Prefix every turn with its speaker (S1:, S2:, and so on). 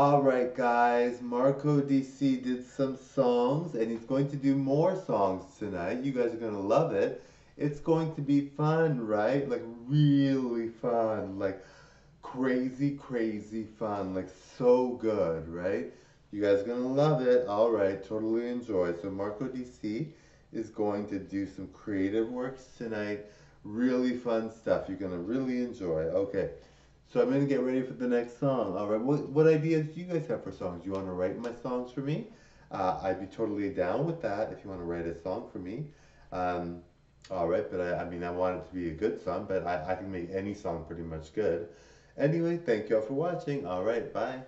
S1: Alright guys, Marco DC did some songs and he's going to do more songs tonight. You guys are going to love it. It's going to be fun, right? Like really fun. Like crazy, crazy fun. Like so good, right? You guys are going to love it. Alright, totally enjoy. So Marco DC is going to do some creative works tonight. Really fun stuff. You're going to really enjoy. Okay. So I'm going to get ready for the next song. All right, what, what ideas do you guys have for songs? You want to write my songs for me? Uh, I'd be totally down with that if you want to write a song for me. Um, all right, but I, I mean, I want it to be a good song, but I, I can make any song pretty much good. Anyway, thank you all for watching. All right, bye.